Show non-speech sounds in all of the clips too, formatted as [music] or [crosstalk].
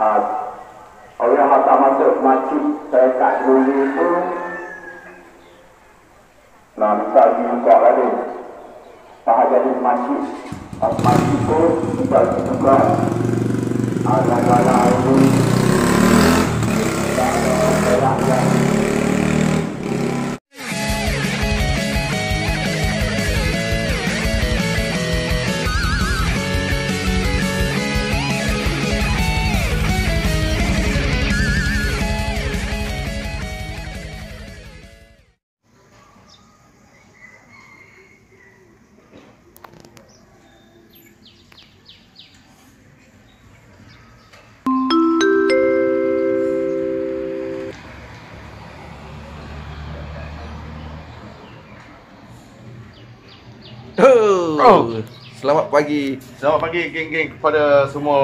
orang yang tak masuk masjid saya kat dulu itu nah misal di buka lagi tak jadi masjid uh, masjid itu kita juga ada-ada itu ada-ada Oh. Selamat pagi. Selamat pagi geng-geng kepada semua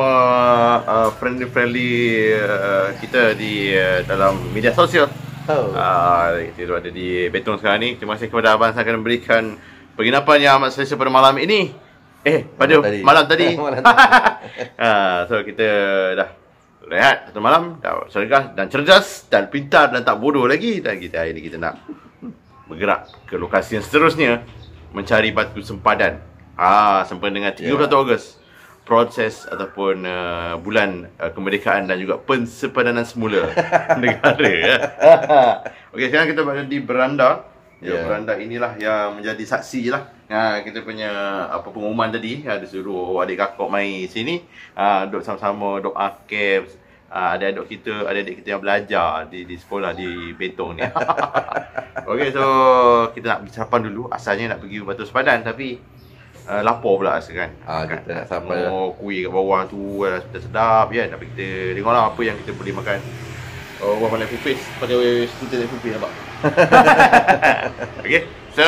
uh, friendly-friendly uh, kita di uh, dalam media sosial. Oh. Uh, kita ada di Betong sekarang ni. Terima kasih kepada abang saya akan memberikan penginapan yang amat selesa pada malam ini. Eh, pada Malam tadi. malam tadi. [laughs] Malam tadi. [laughs] uh, so kita dah rehat satu malam, dah cergas dan cerdas dan pintar dan tak bodoh lagi dan kita hari ni kita nak bergerak ke lokasi yang seterusnya mencari batu sempadan. Ah, sempena dengan 31 Ya. Ogos. Proses ataupun uh, bulan uh, kemerdekaan dan juga pensepadanan semula [laughs] negara ya. [laughs] Okey, sekarang kita berada di beranda. Ya, Ya. beranda inilah yang menjadi saksi lah. Ha, kita punya apa pengumuman tadi ada suruh adik kakak mai sini. Ha, duduk sama-sama doa camp. Ha, ada adik kita, ada adik kita yang belajar di di sekolah di Betong ni. [laughs] Okey, so kita nak pergi sarapan dulu. Asalnya nak pergi Batu Sepadan tapi uh, lapar pula rasa kan. Ah, kita nak sarapan Oh, kuih kat bawah tu uh, sedap-sedap kan. Tapi kita tengoklah apa yang kita boleh makan. Oh, buah pandai pupis. Pakai skuter dari pupis nampak. [laughs] okay. So,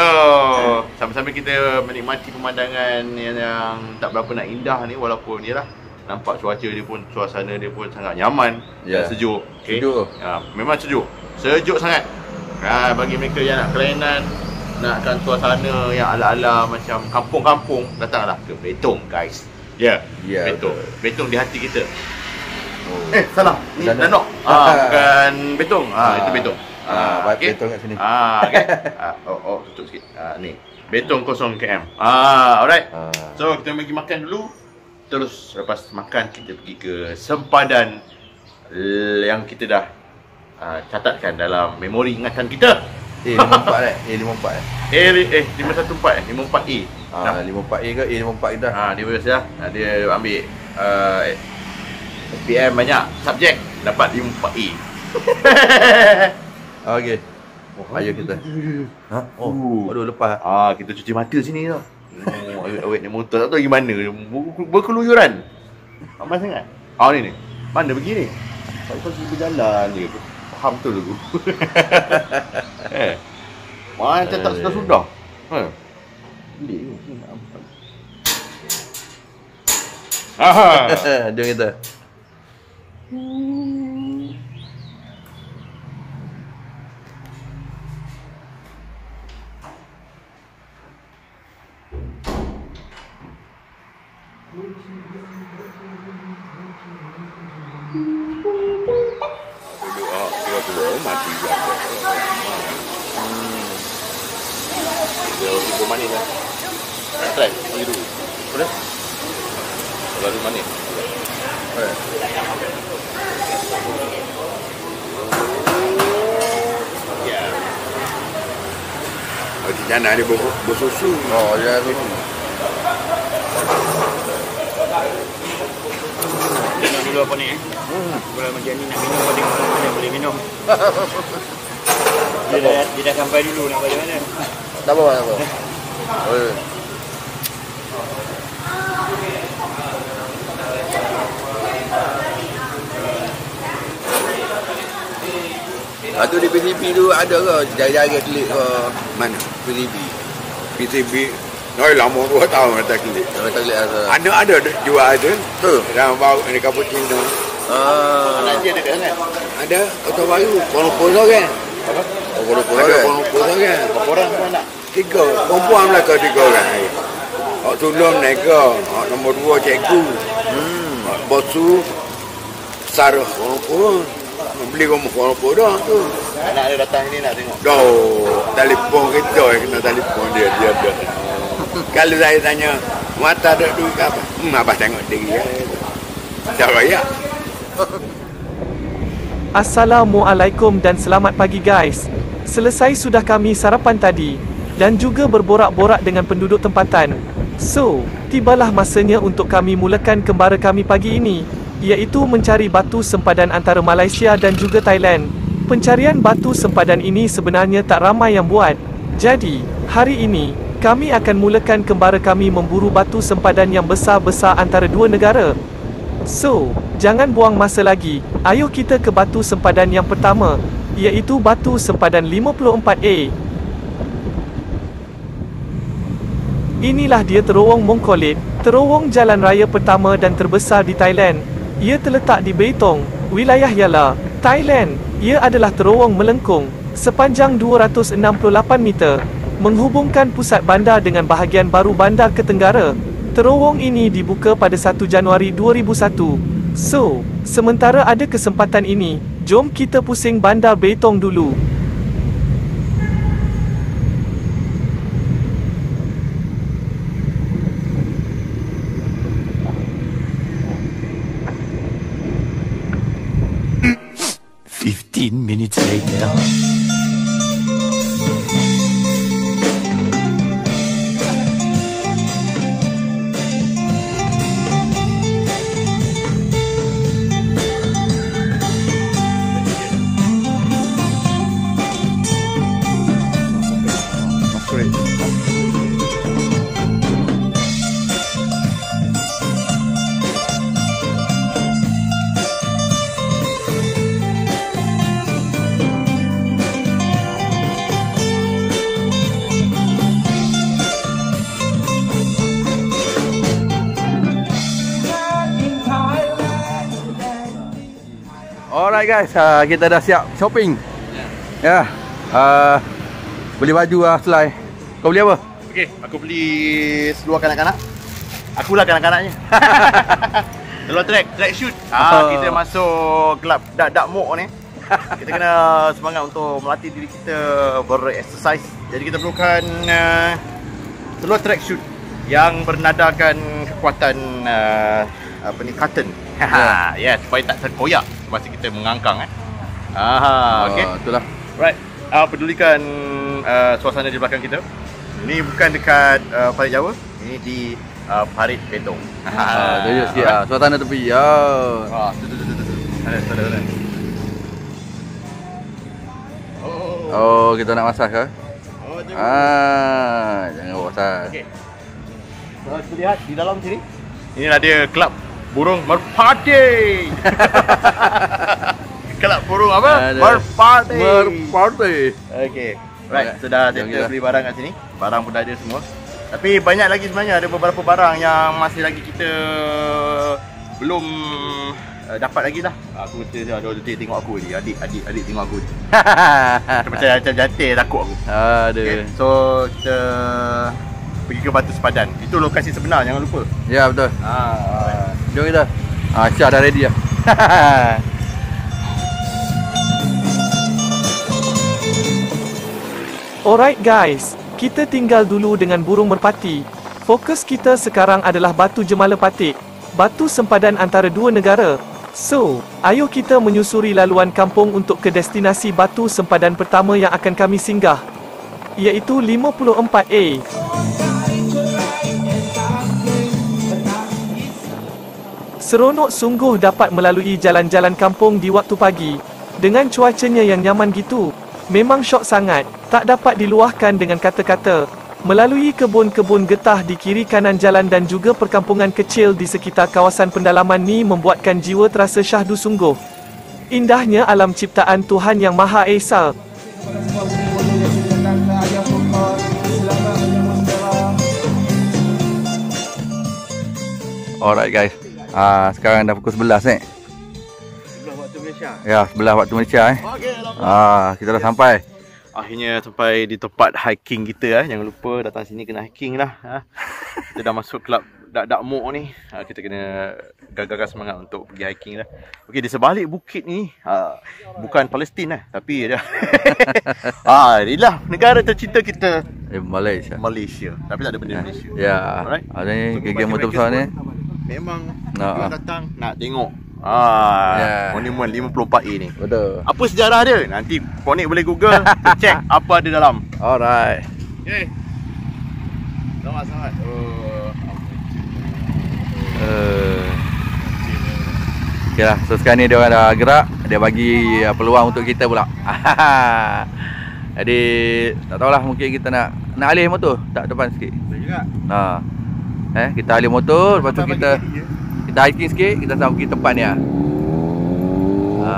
sambil-sambil kita menikmati pemandangan yang, yang tak berapa nak indah ni walaupun yalah nampak cuaca dia pun suasana dia pun sangat nyaman Ya. dan sejuk. Okay? Sejuk. Ha, memang sejuk. Sejuk sangat. Ha, bagi mereka yang nak kelainan nakkan suasana yang ala-ala macam kampung-kampung datanglah ke Betong guys. Ya. Yeah. Ya, Betong. betul. Betong di hati kita. Oh. Eh, salah. Ni Danok. [laughs] Ah, bukan Betong. Ah, Ah. itu Betong. Ah, baik, Betong kat sini. Ah, okey. [laughs] ah, oh, oh, tutup sikit. Ah, ni. Betong 0 km. Ah, alright. Ah. So, kita pergi makan dulu. Terus lepas makan kita pergi ke sempadan yang kita dah uh, catatkan dalam memori ingatan kita. Eh, 54 eh? Eh, 54 eh? Eh, li- eh 514 eh, 54A. Ah, 54A ke? Eh, 54 kita. Ha, dia biasa. Ha, dia ambil uh, SPM banyak subjek dapat 54A. Ah, [laughs] okey. Oh, ayo kita. Ha? Oh, Uh. aduh lepas. Ah, kita cuci mata sini tau. Oh, awet naik motor tak tahu pergi mana. Ber- Berkeluyuran. Aman sangat. Ah ni ni. Mana pergi ni? Tak tahu pergi berjalan je. Faham betul aku. [laughs] eh. Macam tak sudah-sudah. Ha. Pelik ke? Aha. Jom kita. Duduk manis lah. Nak try? Pergi dulu. Boleh? Kalau dia manis. Eh. Ya. Oh, di sana ada ber- bersusu. Oh, dia tu. Minum dulu apa ni eh? Hmm. Kalau macam ni nak minum apa tengok mana boleh minum. dia, dah, dia dah sampai dulu nak balik mana. Tak apa, tak apa. Lepas tu di PCB tu ada ke jaga-jaga klik ke mana? PCB. PCB Noi lama dua tahun tak klik. Kalau tak klik ada. Ada ada jual ada. Tu. Dan bau ni cappuccino. Ah. Dia ada sana. Ada kota baru Kuala Lumpur kan? Ada pula Kuala kan? Lumpur kan? Berapa orang semua nak? Tiga. Perempuan mereka tiga orang. Hak sulung mereka. Hak nombor dua cikgu. Hmm. Hak bosu. Sarah orang pun. Beli rumah orang pun dah tu. Anak dia datang sini nak tengok. Dah telefon kita yang kena telefon dia dia ada. Kalau saya tanya mata ada duit ke apa? Hmm, abah tengok diri ya. Cara ya. Assalamualaikum dan selamat pagi guys. Selesai sudah kami sarapan tadi dan juga berborak-borak dengan penduduk tempatan. So, tibalah masanya untuk kami mulakan kembara kami pagi ini, iaitu mencari batu sempadan antara Malaysia dan juga Thailand. Pencarian batu sempadan ini sebenarnya tak ramai yang buat. Jadi, hari ini, kami akan mulakan kembara kami memburu batu sempadan yang besar-besar antara dua negara. So, jangan buang masa lagi. Ayuh kita ke batu sempadan yang pertama, iaitu batu sempadan 54A. Inilah dia terowong Mongkolit, terowong jalan raya pertama dan terbesar di Thailand. Ia terletak di Beitong, wilayah Yala, Thailand. Ia adalah terowong melengkung, sepanjang 268 meter, menghubungkan pusat bandar dengan bahagian baru bandar ke tenggara. Terowong ini dibuka pada 1 Januari 2001. So, sementara ada kesempatan ini, jom kita pusing bandar Beitong dulu. Alright guys, uh, kita dah siap shopping. Ya. Yeah. Uh, beli baju lah selai. Kau beli apa? Okey, aku beli seluar kanak-kanak. Akulah kanak-kanaknya. [laughs] seluar track, track shoot. Ah, Oh. kita masuk kelab dak dak mok ni. Kita kena semangat untuk melatih diri kita berexercise. Jadi kita perlukan uh, seluar track shoot yang bernadakan kekuatan uh, apa ni cotton. [laughs] Ya, yeah, supaya tak terkoyak masa kita mengangkang eh. Ah, okey. Uh, itulah. Right. Uh, pedulikan uh, suasana di belakang kita. Ini bukan dekat uh, Parit Jawa. Ini di uh, Parit Betong. Ah, uh, sikit ah. Suasana tepi. Ya. Ah, tu tu tu tu. Ada, ada, ada. Oh. Oh, kita nak masak ke? Oh, tengok. Ah, jangan buat pasal. Okey. So, kita lihat di dalam sini. Inilah dia kelab burung merpati. [laughs] kelab burung apa? Ada. Merpati. Merpati. Okey. Right, sudah Jom kita beli barang kat sini. Barang pun dah ada semua. Tapi banyak lagi sebenarnya ada beberapa barang yang masih lagi kita belum uh, dapat lagi lah. Aku kata dia ada dia tengok aku ni. Adik adik adik tengok aku ni. [laughs] Macam macam jantik takut aku. Ada. Okay. So kita pergi ke Batu Sepadan. Itu lokasi sebenar jangan lupa. Ya, betul. Ah. Jom kita. Ah, Syah dah ready dah. [laughs] Alright guys, kita tinggal dulu dengan burung merpati. Fokus kita sekarang adalah batu Jemala Patik, batu sempadan antara dua negara. So, ayuh kita menyusuri laluan kampung untuk ke destinasi batu sempadan pertama yang akan kami singgah, iaitu 54A. Seronok sungguh dapat melalui jalan-jalan kampung di waktu pagi. Dengan cuacanya yang nyaman gitu. Memang syok sangat, tak dapat diluahkan dengan kata-kata. Melalui kebun-kebun getah di kiri kanan jalan dan juga perkampungan kecil di sekitar kawasan pendalaman ni membuatkan jiwa terasa syahdu sungguh. Indahnya alam ciptaan Tuhan Yang Maha Esa. Alright guys. Ah, sekarang dah pukul 11 eh. Sebelah waktu Malaysia. Ya, sebelah waktu Malaysia eh. Okey, Ah, kita dah sampai. akhirnya sampai di tempat hiking kita eh. Jangan lupa datang sini kena hiking lah. Ha. Kita dah masuk kelab Dak Dak Mok ni. Ha, kita kena gagalkan semangat untuk pergi hiking lah. Okey, di sebalik bukit ni ha, bukan Palestin lah, tapi dia. [laughs] ah, inilah negara tercinta kita Eh, Malaysia. Malaysia. Tapi tak ada benda Malaysia. Ya. Alright. Ada ni So, geng bagi motor besar ni. Memang Nak, ah. datang nak tengok. Ah, Ya. monumen 54A ni. Betul. Apa sejarah dia? Nanti Ponik boleh google, [laughs] check apa ada dalam. Alright. Okay. Selamat, selamat. Oh, Uh, okay lah, so sekarang ni dia orang dah gerak Dia bagi uh, peluang untuk kita pula [laughs] Jadi tak tahulah mungkin kita nak Nak alih motor tak depan sikit boleh juga. ha. Eh, kita alih motor Lepas tu kita ya? Kita hiking sikit Kita sampai pergi tempat ni lah ha.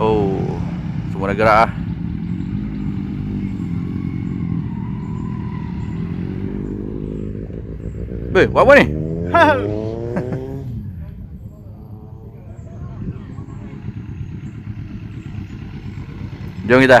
Oh Semua dah gerak lah Weh, buat apa ni? [laughs] Jom kita. [laughs]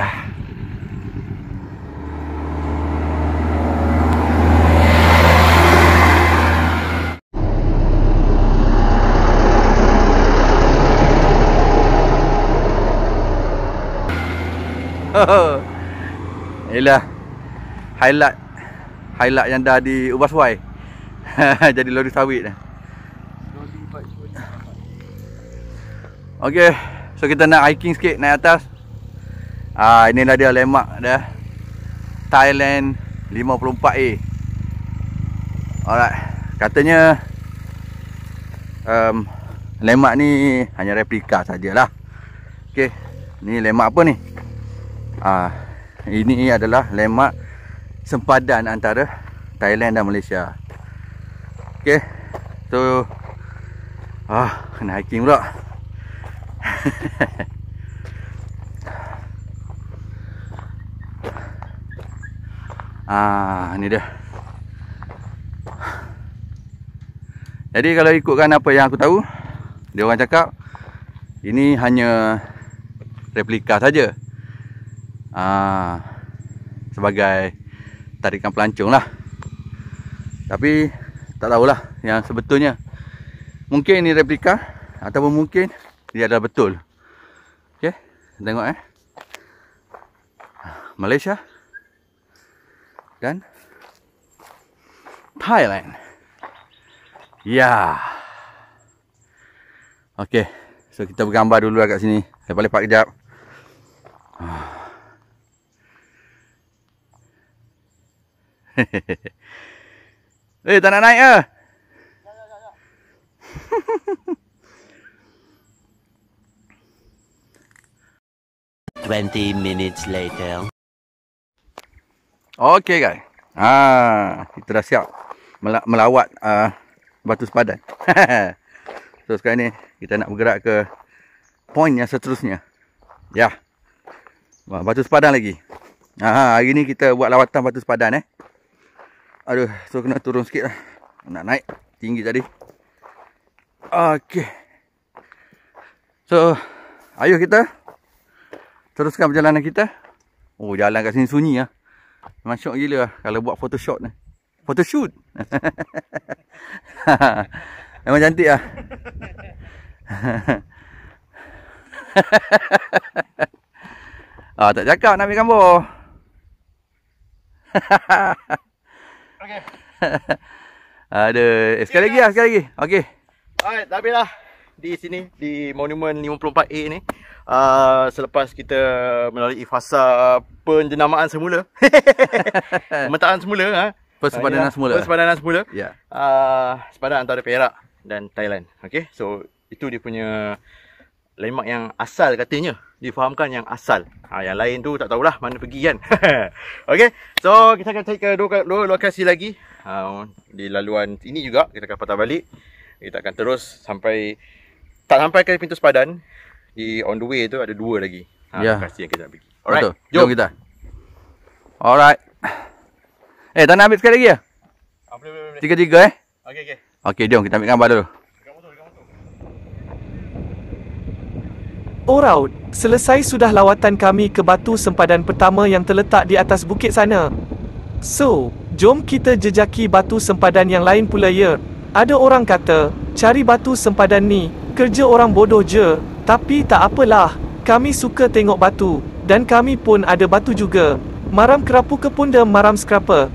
Inilah highlight highlight yang dah diubah suai. [laughs] Jadi lori sawit dah. Okey, so kita nak hiking sikit naik atas. Ah inilah dia lemak dia. Thailand 54A. Alright. Katanya um, lemak ni hanya replika sajalah. Okey. Ni lemak apa ni? Ah ini adalah lemak sempadan antara Thailand dan Malaysia. Okey. So ah kena hiking pula. [laughs] ah, ni dia. Jadi kalau ikutkan apa yang aku tahu, dia orang cakap ini hanya replika saja. Ah, sebagai tarikan pelancong lah. Tapi tak tahulah yang sebetulnya. Mungkin ini replika ataupun mungkin dia adalah betul. Okey, tengok eh. Malaysia dan Thailand. Ya. Okey. So kita bergambar dulu lah kat sini. Lepak-lepak kejap. [laughs] Eh, tak nak naik ke? Twenty minutes later. Okey guys. Ha, kita dah siap mela- melawat uh, Batu Sepadan. [laughs] so sekarang ni kita nak bergerak ke point yang seterusnya. Ya. Wah, Batu Sepadan lagi. Ha, hari ni kita buat lawatan Batu Sepadan eh. Aduh, so kena turun sikit lah. Nak naik tinggi tadi. Okey. So, ayo kita teruskan perjalanan kita. Oh, jalan kat sini sunyi ah. Memang syok gila lah kalau buat photoshoot ni. Photoshoot. [laughs] Memang cantik lah. [laughs] ah, tak cakap nak ambil gambar. [laughs] Okey. Aduh, eh, sekali lagi lah, sekali lagi. Okey. Alright, dah habis lah di sini di Monumen 54A ni. Uh, selepas kita melalui fasa penjenamaan semula. [laughs] Pemetaan semula ha. Persepadanan Ah, ya. semula. Persepadanan semula. Ya. Uh, sepadan antara Perak dan Thailand. Okay, so itu dia punya lemak yang asal katanya. Difahamkan yang asal. Ha, yang lain tu tak tahulah mana pergi kan. [laughs] okay, so kita akan cari ke dua, dua lokasi lagi. Uh, di laluan ini juga kita akan patah balik. Kita akan terus sampai tak sampai ke pintu sepadan di on the way tu ada dua lagi. Ha, yeah. lokasi yang kita nak pergi. Alright. Betul. Jom. jom kita. Alright. Eh, tak nak ambil sekali lagi ya? Ah, boleh, boleh, boleh. Tiga-tiga eh? Okey, okey. Okey, jom kita ambil gambar dulu. Oraud, oh, selesai sudah lawatan kami ke batu sempadan pertama yang terletak di atas bukit sana. So, jom kita jejaki batu sempadan yang lain pula ya. Ada orang kata, cari batu sempadan ni, kerja orang bodoh je. Tapi tak apalah, kami suka tengok batu. Dan kami pun ada batu juga. Maram kerapu ke pun dah maram scraper.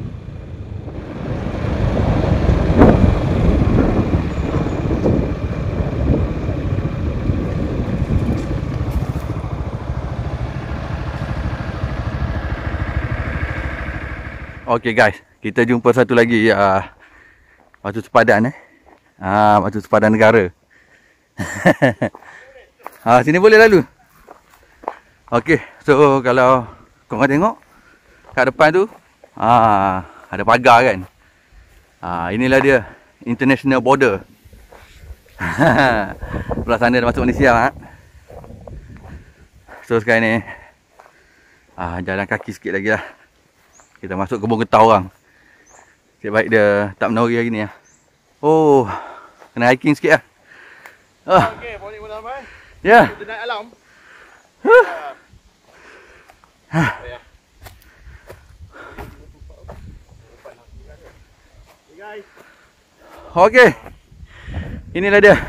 Okay guys, kita jumpa satu lagi uh, batu sepadan eh. Ah, batu sepadan negara. [laughs] ah, sini boleh lalu. Okay, so kalau korang tengok kat depan tu ah, ada pagar kan. Ah, inilah dia international border. [laughs] Belah sana dah masuk Malaysia ha? So sekarang ni ah, Jalan kaki sikit lagi lah Kita masuk kebun getah orang Cik baik dia tak menori hari ni lah Oh Kena hiking sikit lah ah. Okey, boleh Ya. Kita naik alam. Okey. Inilah dia.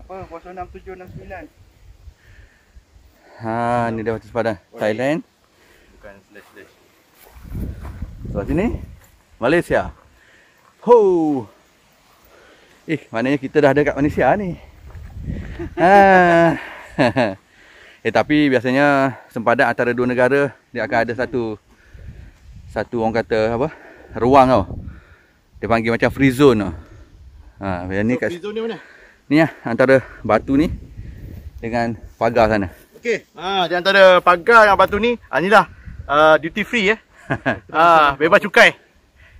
Apa? 06769. Ha, ni dia batu sepadan Thailand. Bukan slash slash. Sebelah sini. Malaysia. Ho. Eh, maknanya kita dah ada kat Malaysia ni ha. [laughs] Eh, tapi biasanya Sempadan antara dua negara Dia akan ada satu Satu orang kata apa Ruang tau Dia panggil macam free zone tau Ha, yang ni So, kat free zone ni mana? ni lah antara batu ni dengan pagar sana. Okey. Ha, di antara pagar yang batu ni, ha, inilah uh, duty free eh. ha, [laughs] bebas cukai.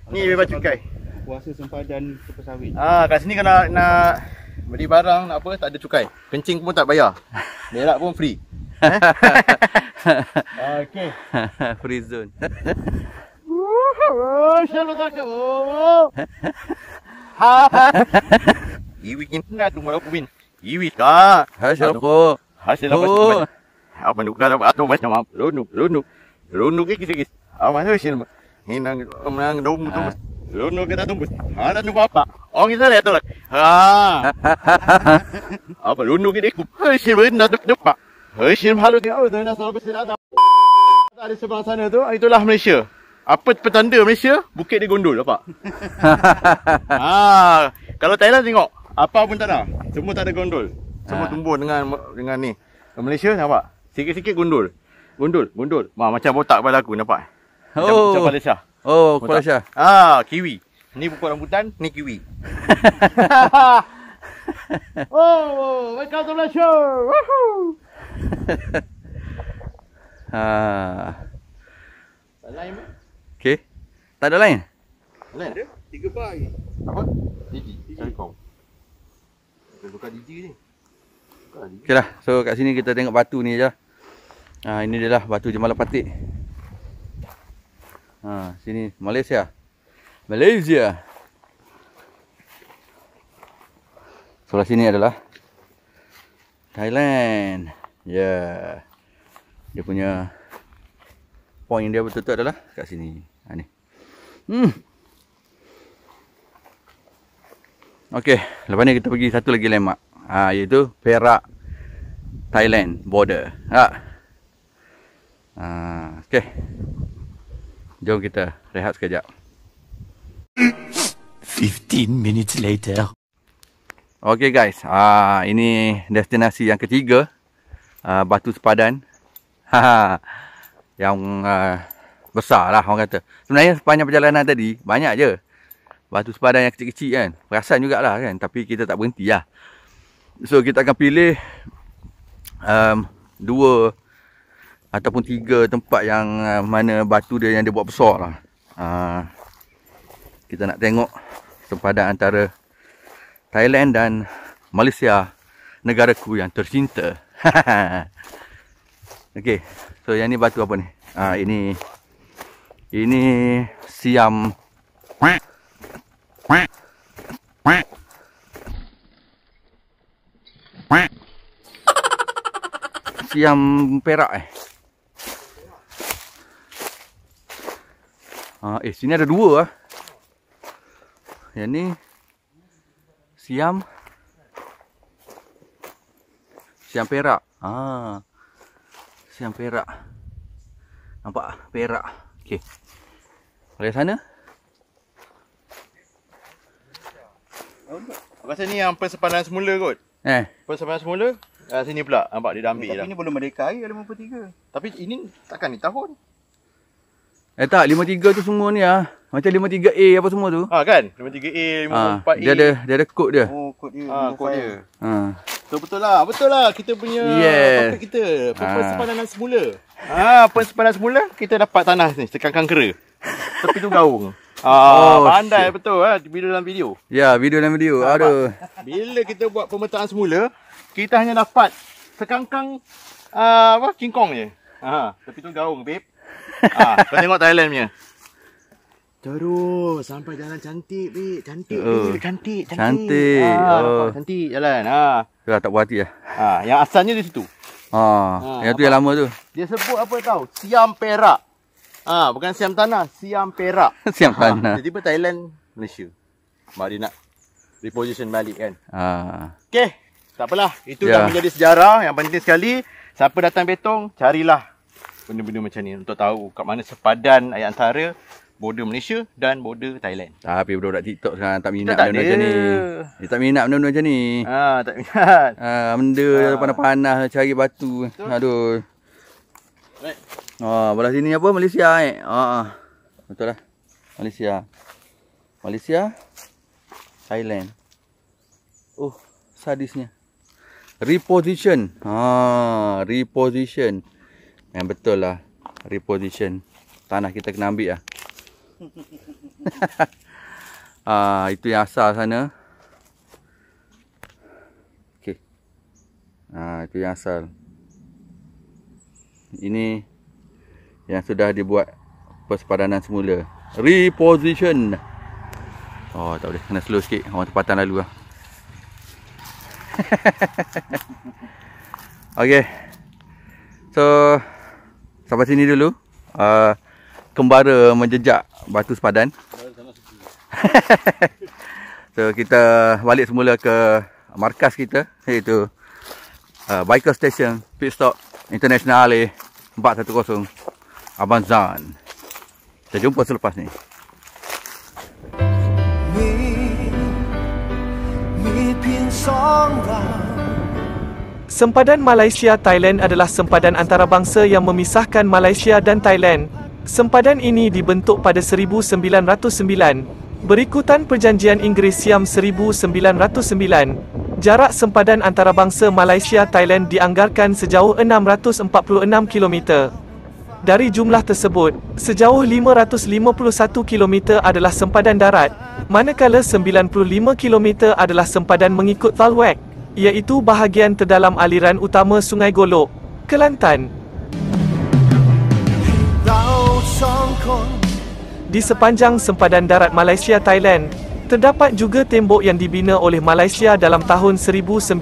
Ni bebas cukai. Puasa sempadan kelapa sawit. Ah, kat sini kalau nak beli barang nak apa tak ada cukai. Kencing pun tak bayar. Berak pun free. [laughs] Okey. [laughs] free zone. Tak. Ha. Iwi kena tu malu pun. Iwi ka. Hasil ko. Hasil apa? Apa nak kalau atau macam apa? Runuk, runuk. Runuk ke kisah kisah. Apa tu hasil? Hinang menang dom tu. Runuk kita tunggu. Ada tu [laughs] apa? Orang kita lihat tu lah. Ha. Apa runuk ini? Hasil benar tu tu pak. Hasil halu dia. Oh, dah selalu bersedia. Ada sebelah sana tu, itulah Malaysia. Apa petanda Malaysia? Bukit dia gondol, nampak? [laughs] ha, kalau Thailand tengok, apa pun tak ada. Semua tak ada gondol. Semua Ha. tumbuh dengan dengan ni. Malaysia nampak? Sikit-sikit gondol. Gondol, gondol. Ma, macam botak pada aku nampak. Macam, Oh. macam Malaysia. Oh, Kuala Syah. Ah, kiwi. Ni pokok rambutan, ni kiwi. [laughs] oh, welcome to Malaysia. Woohoo. Ha. [laughs] Lain apa? Okey. Tak ada lain? Lain ada? Tiga bar lagi. Apa? Digi. Telekom. Kita tukar Digi ni. Tukar Digi. Okey lah. So kat sini kita tengok batu ni je. Ha, ini dia lah batu Jemalah Patik. Ha, sini Malaysia. Malaysia. Sebelah sini adalah Thailand. Ya. Yeah. Dia punya point dia betul-betul adalah kat sini. Ha ni. Hmm. Okey, lepas ni kita pergi satu lagi landmark. Ha, iaitu Perak Thailand border. Ha. Ha, okey. Jom kita rehat sekejap. 15 minutes later. Okey guys, ah ini destinasi yang ketiga. Ah, Batu Sepadan. Ha. yang uh, besar lah orang kata. Sebenarnya sepanjang perjalanan tadi banyak je. Batu Sepadan yang kecil-kecil kan. Perasan jugalah kan. Tapi kita tak berhenti lah. So kita akan pilih um, dua ataupun tiga tempat yang uh, mana batu dia yang dia buat besar lah. Uh, kita nak tengok sempadan antara Thailand dan Malaysia negaraku yang tercinta. [laughs] Okey. So yang ni batu apa ni? Ah ini ini Siam [laughs] siam perak eh. Ah, eh sini ada dua ah. Yang ni siam siam perak. Ah. Siam perak. Nampak perak. Okey. Dari sana Aku rasa ni yang persepadan semula kot. eh Persepadan semula, uh, sini pula. Nampak dia dah ambil dah. Tapi ni belum merdeka hari ada 53. Tapi ini takkan ni tahun. Eh tak 53 tu semua ni ah. Macam 53A apa semua tu. Ha kan? 53A, Ah, 54A. dia ada dia ada kod dia. Oh, kod dia. Ha, kod dia. Ha. So betul lah, betul lah kita punya Yes. topik kita. Ah. Persepadanan semula. Ah, persepadanan semula kita dapat tanah ni, sekangkang kera. Tepi tu gaung. [laughs] Ah, Oh, pandai shit. betul ah video dalam video. Ya, video dan video. Aduh. Bila kita buat pemetaan semula, kita hanya dapat sekangkang ah, apa King Kong je. Ha, tepi tu gaung, babe. Ah, kau tengok Thailand punya. Terus sampai jalan cantik, babe. Cantik, Oh. babe. Cantik, cantik. Cantik. Ah, Oh. nampak cantik jalan. Ha. Dah tak puas hati lah. Ha, yang asalnya di situ. Ha, yang tu apa? yang lama tu. Dia sebut apa tahu? Siam perak. Ah, bukan siam tanah, siam perak. [laughs] Siam tanah. Jadi tiba Thailand, Malaysia. Mak dia nak reposition balik kan. Ha. Okey, tak apalah. Itu Ya. dah menjadi sejarah yang penting sekali. Siapa datang Betong, carilah benda-benda macam ni untuk tahu kat mana sepadan ayat antara border Malaysia dan border Thailand. Tapi budak-budak TikTok sekarang tak minat tak benda ada. macam ni. Dia tak minat benda-benda macam ni. Ah, tak minat. Ha, benda ha. panas-panas cari batu. Aduh. Right. Oh, belah sini apa? Malaysia eh. Ha. Betul lah. Malaysia. Malaysia. Thailand. Oh, sadisnya. Reposition. Ha, reposition. Yang betul lah. Reposition. Tanah kita kena ambil lah. [laughs] ah, itu yang asal sana. Okey. Ah, itu yang asal. Ini yang sudah dibuat persepadanan semula. Reposition. Oh, tak boleh. Kena slow sikit. Orang tempatan lalu lah. [laughs] okay. So, sampai sini dulu. Uh, kembara menjejak batu sepadan. [laughs] so, kita balik semula ke markas kita. Iaitu uh, Biker Station Pit Stop Internationale 410 Abang Zan. Kita jumpa selepas ni. Sempadan Malaysia-Thailand adalah sempadan antarabangsa yang memisahkan Malaysia dan Thailand. Sempadan ini dibentuk pada 1909, berikutan Perjanjian Inggeris Siam 1909. Jarak sempadan antarabangsa Malaysia-Thailand dianggarkan sejauh 646 km. Dari jumlah tersebut, sejauh 551 km adalah sempadan darat, manakala 95 km adalah sempadan mengikut Thalweg, iaitu bahagian terdalam aliran utama Sungai Golok, Kelantan. Di sepanjang sempadan darat Malaysia-Thailand, terdapat juga tembok yang dibina oleh Malaysia dalam tahun 1996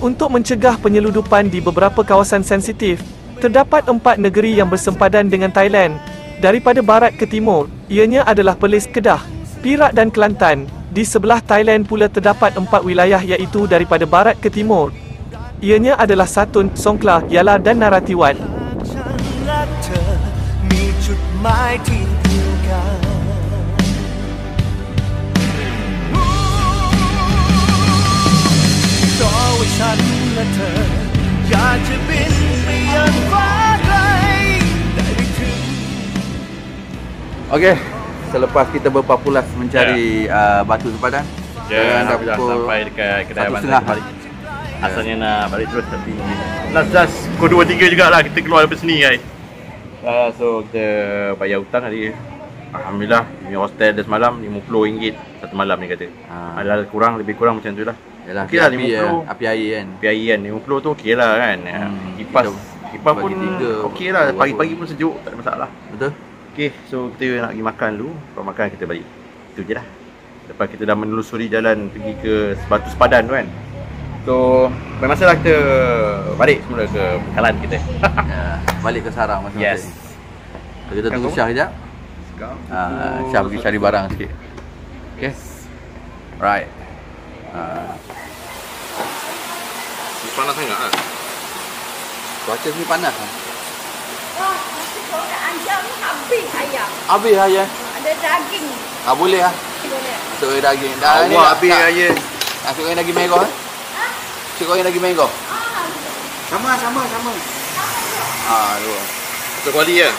untuk mencegah penyeludupan di beberapa kawasan sensitif. Terdapat empat negeri yang bersempadan dengan Thailand. Daripada barat ke timur, ianya adalah Perlis Kedah, Perak dan Kelantan. Di sebelah Thailand pula terdapat empat wilayah iaitu daripada barat ke timur. Ianya adalah Satun, Songkla, Yala dan Naratiwat. มีจุดหมายที่เดียวกันเพราะว่าฉันและเธอ อยากจะบินไปยังฟ้าไกลได้ไปถึง Okey, selepas kita berpapulas mencari uh, batu sempadan, Ya, dah dah pukul sampai dekat kedai abang setengah. tadi balik. Asalnya nak balik terus tapi last last pukul 2 3 jugalah kita keluar dari sini guys. Uh, so kita bayar hutang tadi. Alhamdulillah, punya hostel dia semalam RM50 satu malam ni kata. Ah. Ada kurang lebih kurang macam tu lah. Yalah, Okey lah, api, 50. uh, api air kan. Api air kan 50 tu okey lah kan. Hmm, kipas kipas pun okey lah. Pagi-pagi pun sejuk, tak ada masalah. Betul? Okey, so kita nak pergi makan dulu. Lepas makan kita balik. Itu je lah. Lepas kita dah menelusuri jalan pergi ke Batu Sepadan tu kan. So, bermasalah kita balik semula ke pekalan kita. [laughs] Ya, balik ke sarang masing-masing. Yes. So, kita tunggu Syah sekejap. Ah, Syah pergi cari barang sikit. Okay. Right. Ah, Panas sangat ah. cuaca sini panas. ah. Nasi goreng ayam habis ayam. Habis aja. Ada daging. Ah boleh ah. Boleh. Goreng daging. Dah ni Awak nak- habis nak- aja. Nasi goreng daging merah eh? Nasi goreng daging merah. Sama, sama, sama. Ah, dua. Satu kuali ya.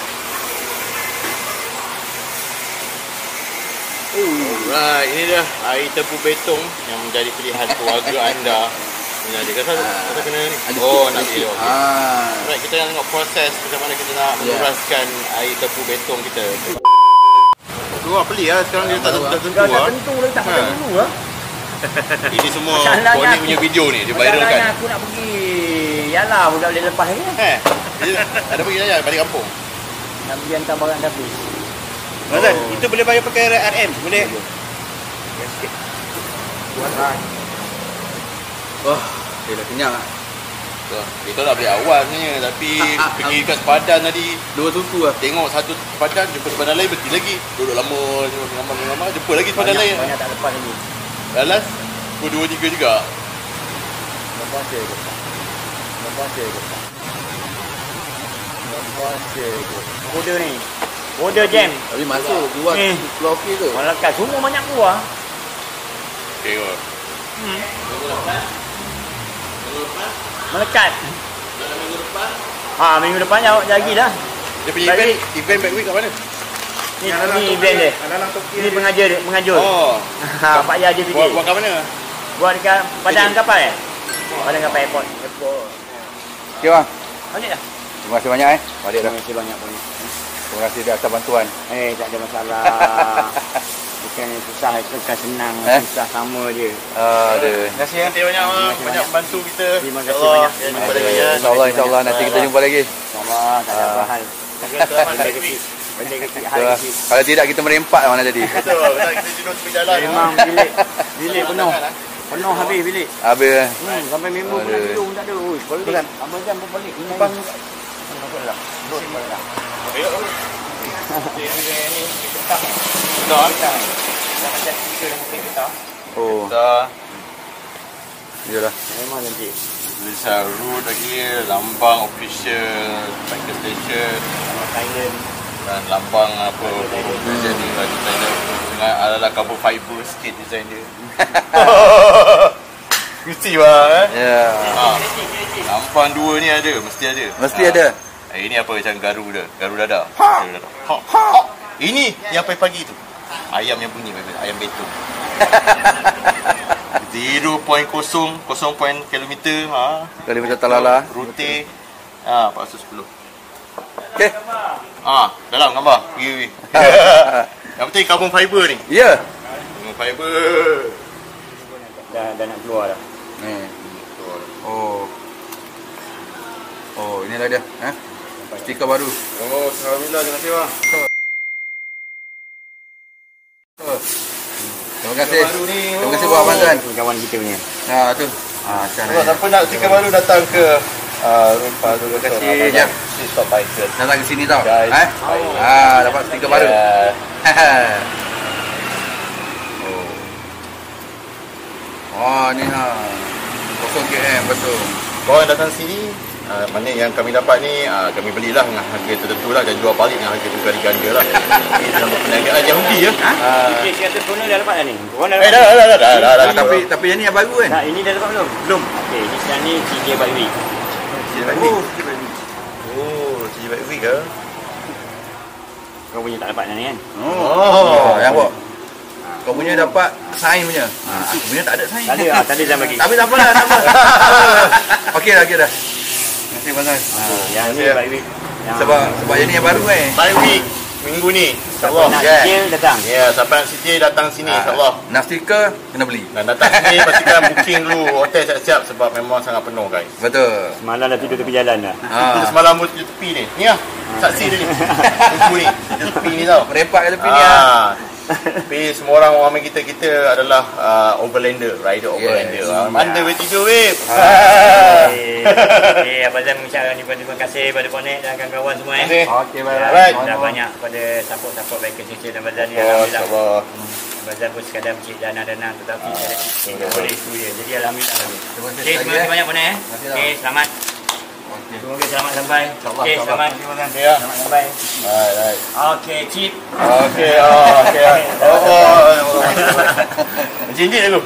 Alright, ini dia air tebu betong yang menjadi pilihan keluarga anda. [laughs] Ini dia kata kata kena ni. Ada Oh, sikit, nak sikit. Okay. Ah. Alright, kita nak tengok proses macam mana kita nak Ya. menguraskan air tebu betong kita. Tu lah pelik lah sekarang dia tak tentu tak tentu lah. Tentu lagi tak Ha. dulu lah. Ini semua Konik aku- punya video ni dia Masalahnya viralkan. aku nak pergi. Yalah, budak boleh lepas lagi. Eh, dia ada pergi dah balik kampung. Nak pergi hantar barang dapur. Mazan, kita boleh bayar pakai RM. Boleh. Wah, eh dah kenyang ah. So, kita nak balik awal sebenarnya tapi pergi kat sepadan tadi Dua susu ah. tengok satu sepadan jumpa sepadan lain berhenti lagi. Duduk lama, duduk lama, lama jumpa lagi sepadan Banyak, lain. banyak tak lepas lagi. Last pukul dua tiga juga. Lepas je ke? Lepas je ke? Lepas je ke? Order ni. Order jam. Tapi masuk keluar Eh. keluar okey ke? Malaikat semua banyak keluar. Okay kot. Melekat. Ha, minggu depan jauh lagi dah. Dia punya Balik. event, event back week kat mana? Ni, ni event dia. Ni pengajar dia, mengajar. Oh, [laughs] Ha, Pak Yah dia buat, fikir. buat kat mana? Buat dekat padang kapal eh? Padang kapal airport. Airport. Okey bang. Balik dah. Terima kasih banyak eh. Balik dah. Terima kasih banyak pun. Terima kasih di atas bantuan. Eh, tak ada masalah. [laughs] Bukan yang susah, bukan senang. Eh? Susah sama je. Ada. Terima kasih banyak Terima banyak, kasih banyak bantu kita. Terima kasih banyak. Ya, jumpa lagi ya. InsyaAllah, insyaAllah. Nanti kita jumpa lagi. InsyaAllah, tak ada apa hal. Benda kecil. Benda kecil, hal lah. kecil. Kalau tidak kita merempat mana jadi. Betul. Kita duduk tepi jalan. Memang bilik, bilik penuh. Penuh habis bilik. Habis. Hmm, sampai member pun nak tidur pun tak ada. Ui, pelik. Abang jam pun pelik. Ini bang. Masuk dalam. Duduk sini dalam. Oh, Dah. iyalah. Memang cantik. Tulisan road lagi, lambang official, biker station Thailand. dan lambang apa design ni lagi Thailand dengan ala-ala carbon fiber sikit design dia. [laughs] Mesti bang eh. Ya. Ha. Lambang dua ni ada, mesti ada. Mesti Ha. ada. Eh, ini apa macam garu dia, garu dada. Dada. Ha. Ha. Ini yang pagi-pagi tu. Ayam yang bunyi baby, ayam betul. 0.0 0 kilometer ha. Kali macam talala. Rute ha 410. Okey. Ah, dalam gambar. Pergi pergi. [laughs] Yang penting carbon fiber ni. Ya. Carbon fiber. Dah, dah nak keluar dah. Ni. Oh. Oh, inilah dia, eh. Stiker baru. Oh, alhamdulillah terima kasih bang. Terima kasih. baru ni, Terima kasih oh. buat Abang Zan. Tu kawan kita punya. Ha, tu. Ah, Syah. Kalau siapa nak stiker baru datang ke uh, Rupa tu Terima kasih. Jap. Stop by first. Datang ke sini tau. Guys. Eh? Ah, dapat stiker baru. Yeah. [laughs] oh. Oh, ni ha. Kosong KM betul. Korang datang sini uh, mana yang kami dapat ni uh, kami belilah dengan harga tertentu lah dan jual balik dengan harga tu kali ganda lah. [laughs] Ini dalam perniagaan Yahudi ya. Ha? Uh, Okey, 100 toner dah dapat dah ni. Korang dah eh dapat? dah dah dah dah dah. dah, Ah, dah tapi tapi yang ni yang baru kan? Tak, ini dah dapat belum? Belum. Okey, ini sekarang ni CJ by week. Oh, oh, CJ Back Week ke? Kau punya tak dapat ni kan? Oh, yang buat. Kau punya dapat sign punya. Ha, aku punya tak ada sign. Tak ada, ah, tak ada dah bagi. Tapi tak apa lah, tak apa. [laughs] Okey dah, okey dah. Kasih Abang Zan. Ah, yang ni Ya. by week. Yang Sebab sebab yang ni yang baru eh. Back Week minggu ni. InsyaAllah. nak Yeah. datang. Ya, siapa nak CJ datang sini Ah, insyaAllah. Nak stiker kena beli. Dan datang sini [laughs] pastikan booking dulu hotel siap-siap sebab memang sangat penuh guys. Betul. Semalam dah tidur tepi jalan dah. Ha. [laughs] semalam pun tepi ni. Ni lah. Saksi dia ni. [laughs] Tunggu ni. Tepi ni tau. Merempat ke tepi ni ah. Ah, Tapi semua orang orang main kita kita adalah uh, overlander, rider overlander. Yes. Uh, mana weh [laughs] tidur weh? Okay, Abang Zan mengucapkan terima kasih pada Ponek dan kawan-kawan semua eh. Okey. Okey, baik. Alright. Dah banyak pada support-support baik kecil dan Abang Zan ni Oh, Alhamdulillah. Abang Zan pun sekadar mencari dana-dana tetapi saya tidak boleh itu je. Jadi Alhamdulillah. Terima kasih Okey, terima kasih eh. banyak Ponek eh. kasih, Okey, selamat. Okey. Semoga selamat sampai. InsyaAllah, Okey, insyaAllah. selamat. Ya. Selamat sampai. Right, right. Okey, Cip. Okey, oh, okey. [laughs] Oh, oh, oh. [laughs] Jinjit dulu. [laughs]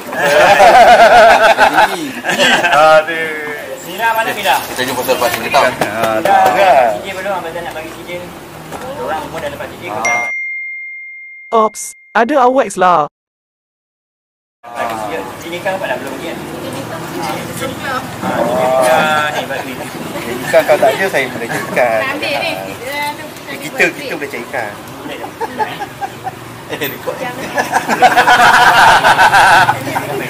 Aduh. Mira mana Mira? Kita jumpa selepas ini tau. Ah, Dah. kan. CJ belum Abang nak bagi CJ. Orang semua dah lepas CJ kau tak Ops, ada awax lah. Sini kau pada belum lagi kan? Ah, ni bagi. Ikan kau tak ada, saya boleh cari ikan. Ambil ni. Kita, kita boleh cari ikan.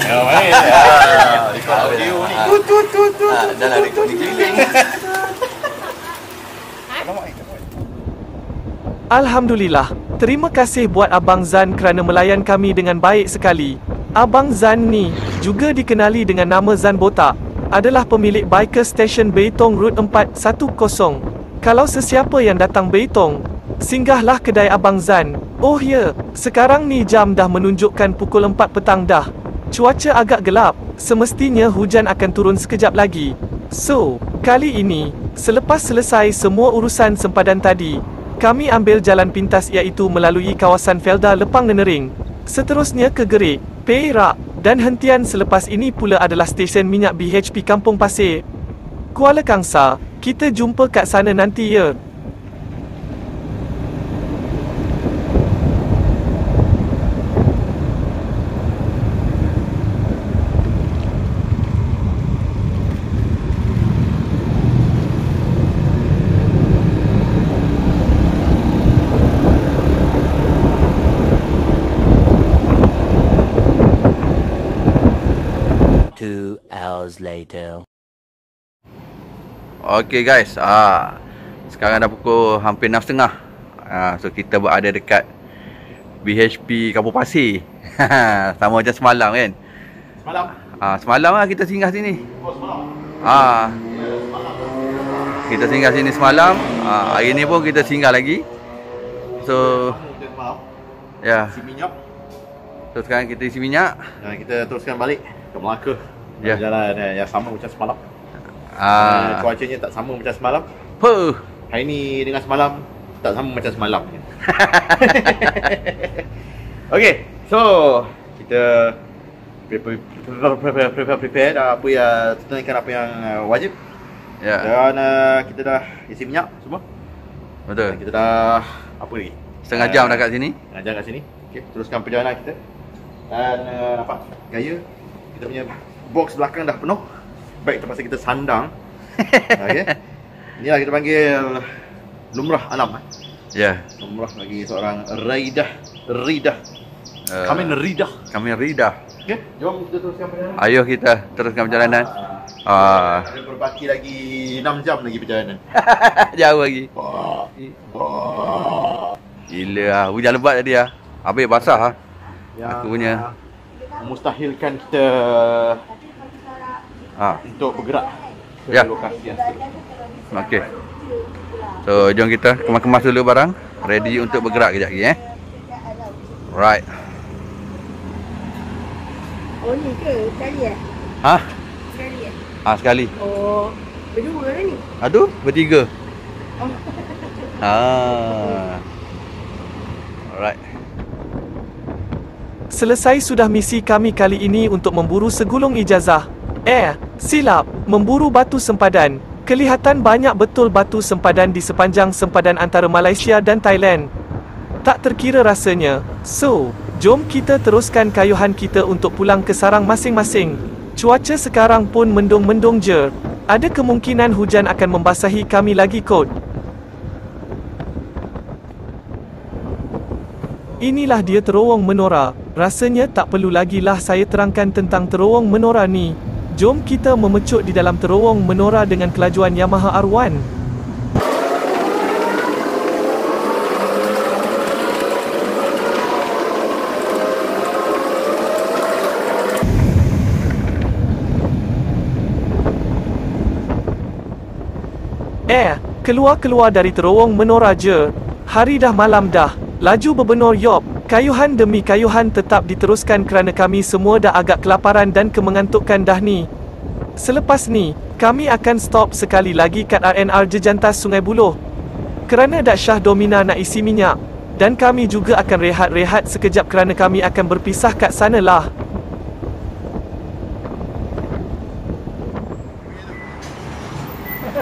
Ya, main. Ya, ikut audio ni. Tu, tu, tu, tu. Ah, dah lah rekod ni keliling. Alhamdulillah. Terima kasih buat Abang Zan kerana melayan kami dengan baik sekali. Abang Zan ni, juga dikenali dengan nama Zan Botak, adalah pemilik biker station Beitong Route 410. Kalau sesiapa yang datang Beitong, singgahlah kedai Abang Zan. Oh ya, sekarang ni jam dah menunjukkan pukul 4 petang dah. Cuaca agak gelap, semestinya hujan akan turun sekejap lagi. So, kali ini, selepas selesai semua urusan sempadan tadi, kami ambil jalan pintas iaitu melalui kawasan Felda Lepang Nenering. Seterusnya ke Gerik, Perak dan hentian selepas ini pula adalah stesen minyak BHP Kampung Pasir. Kuala Kangsar, kita jumpa kat sana nanti ya. Okey guys, ah sekarang dah pukul hampir 6.30. Ah so kita berada dekat BHP Kampung Pasir. [laughs] Sama macam semalam kan. Semalam. Ah semalam lah kita singgah sini. Oh, semalam. Ah kita singgah sini semalam. Ah hari ni pun kita singgah lagi. So ya, Si minyak. so sekarang kita isi minyak. Dan kita teruskan balik ke Melaka. Ya. Jalan eh, yang sama macam semalam. Ah. Cuacanya tak sama macam semalam. Puh. Hari ni dengan semalam tak sama macam semalam. [laughs] Okey, so kita prepare prepare prepare prepare, dah apa yang tunaikan apa yang uh, wajib. Ya, Dan uh, kita dah isi minyak semua. betul. Dan kita dah apa lagi? Setengah jam dah kat sini. Setengah jam kat sini. Okey, teruskan perjalanan kita. Dan uh, nampak gaya kita punya box belakang dah penuh. Baik terpaksa kita sandang. [laughs] Okey. Inilah kita panggil Lumrah Alam. eh. Ya. Lumrah lagi seorang Raidah Ridah. Uh, Kami Ridah. kami Rida. Okey, jom kita teruskan perjalanan. Ayuh kita teruskan perjalanan. Ah, Ada berbaki lagi 6 jam lagi perjalanan. [laughs] jauh lagi. Gila ah, hujan lebat tadi ah. Habis basah ah. Yang Aku punya. mustahilkan kita Ah, untuk bergerak ke Ya. lokasi yang seterusnya. okey. So, jom kita kemas-kemas dulu barang. Ready untuk bergerak kejap lagi eh. Right. Oh ni ke? Sekali eh? Ha? Sekali eh? Ah, sekali. Oh, berdua lah ni. Aduh, bertiga. Oh. Ah. Alright. Selesai sudah misi kami kali ini untuk memburu segulung ijazah. Eh, silap, memburu batu sempadan. Kelihatan banyak betul batu sempadan di sepanjang sempadan antara Malaysia dan Thailand. Tak terkira rasanya. So, jom kita teruskan kayuhan kita untuk pulang ke sarang masing-masing. Cuaca sekarang pun mendung-mendung je. Ada kemungkinan hujan akan membasahi kami lagi kot. Inilah dia terowong menora. Rasanya tak perlu lagi lah saya terangkan tentang terowong menora ni. Jom kita memecut di dalam terowong menora dengan kelajuan Yamaha R1. Eh, keluar-keluar dari terowong menora je. Hari dah malam dah. Laju berbenor yop. Kayuhan demi kayuhan tetap diteruskan kerana kami semua dah agak kelaparan dan kemengantukan dah ni. Selepas ni, kami akan stop sekali lagi kat RNR Jejantas Sungai Buloh. Kerana Dak Syah Domina nak isi minyak. Dan kami juga akan rehat-rehat sekejap kerana kami akan berpisah kat sana lah.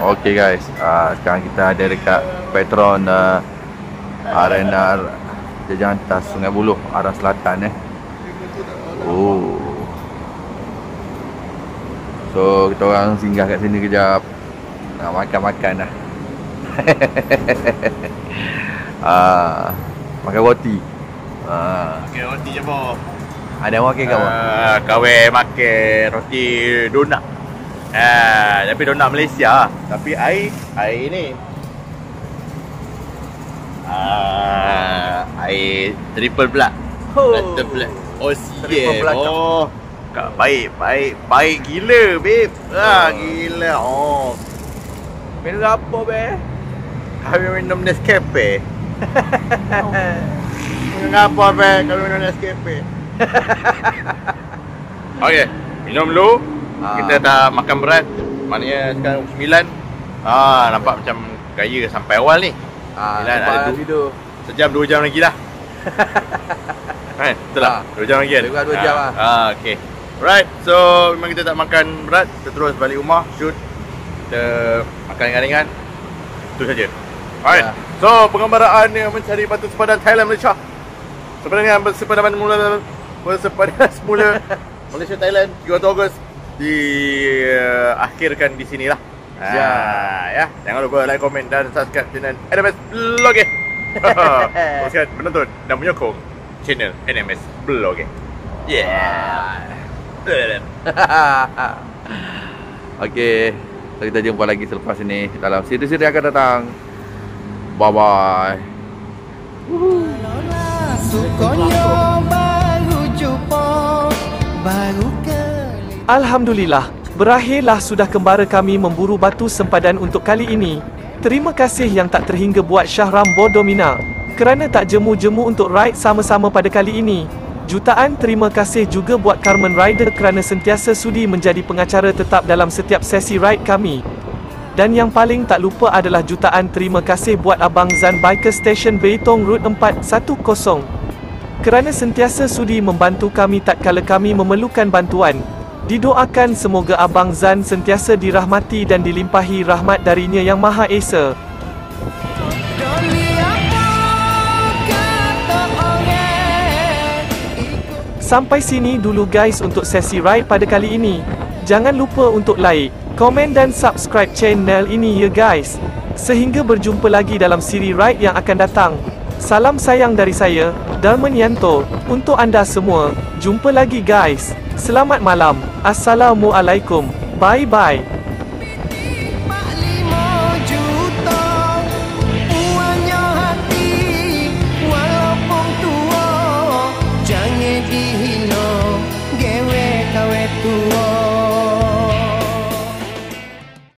Okay guys, uh, sekarang kita ada dekat Petron uh, RNR Jejantas Sungai Buloh arah selatan eh. Oh. So kita orang singgah kat sini kejap. Nak makan-makan lah. [laughs] ah, makan roti. Ah, Makan roti je boh. ada orang makan kau? Ah, kawe makan roti donat. Ah, tapi donat Malaysia. Tapi air air ni. Ah, air triple black. Oh. Triple black. Oh, Triple black. Oh. Kak baik, baik, baik gila, babe. Ah, gila. Oh. Minum apa be? Kami minum Nescafe. [laughs] minum apa, be? Kami minum Nescafe. [laughs] Okey, minum dulu. Ah. Kita dah makan berat. Maknanya sekarang pukul 9. Ah, nampak macam gaya sampai awal ni. Ah, ada tidur. Sejam dua jam lagi lah. [laughs] kan? Betul tak? Ah. Dua jam lagi kan? Lebih dua jam lah. Ah, okay. Right, so memang kita tak makan berat. Kita terus balik rumah, shoot. Kita makan ringan-ringan. Itu saja. Alright. Ya. So, pengembaraan yang mencari batu sepadan Thailand Malaysia. Sepadan bersepadan mula bersepadan [laughs] semula [laughs] Malaysia Thailand 3 Ogos diakhirkan di sinilah. Ya. Ah, ya. Jangan lupa like, komen dan subscribe channel NMS Blog. [laughs] Teruskan menonton dan menyokong channel NMS Blog. Yeah. [laughs] Okey. So kita jumpa lagi selepas ini dalam siri-siri akan datang. Bye bye. Sukonyo baru jumpa Baru kali Alhamdulillah, berakhirlah sudah kembara kami memburu batu sempadan untuk kali ini. Terima kasih yang tak terhingga buat Syahram Bodomina. Kerana tak jemu-jemu untuk ride sama-sama pada kali ini. Jutaan terima kasih juga buat Carmen Rider kerana sentiasa sudi menjadi pengacara tetap dalam setiap sesi ride kami. Dan yang paling tak lupa adalah jutaan terima kasih buat Abang Zan Biker Station Beitong Route 410 kerana sentiasa sudi membantu kami tatkala kami memerlukan bantuan. Didoakan semoga Abang Zan sentiasa dirahmati dan dilimpahi rahmat darinya yang Maha Esa. Sampai sini dulu guys untuk sesi ride pada kali ini. Jangan lupa untuk like, komen dan subscribe channel ini ya guys. Sehingga berjumpa lagi dalam siri ride yang akan datang. Salam sayang dari saya, Darman Yanto, untuk anda semua. Jumpa lagi guys. Selamat malam. Assalamualaikum. Bye bye.